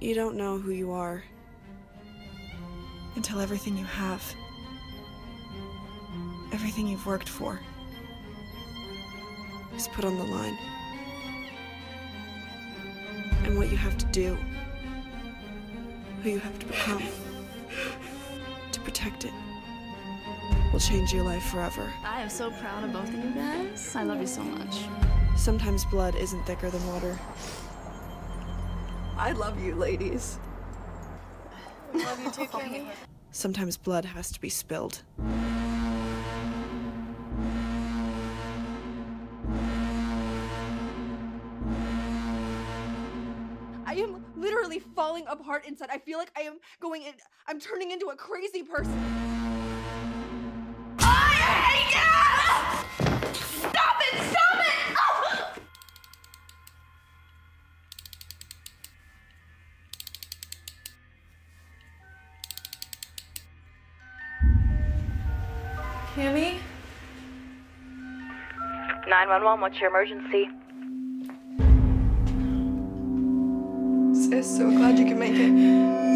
You don't know who you are until everything you have, everything you've worked for, is put on the line. And what you have to do, who you have to become, to protect it, will change your life forever. I am so proud of both of you guys. I love you so much. Sometimes blood isn't thicker than water. I love you, ladies. Love you too, Kimmy. Sometimes blood has to be spilled. I am literally falling apart inside. I feel like I am going in. I'm turning into a crazy person. Cammy? 911, what's your emergency? Sis, so glad you can make it.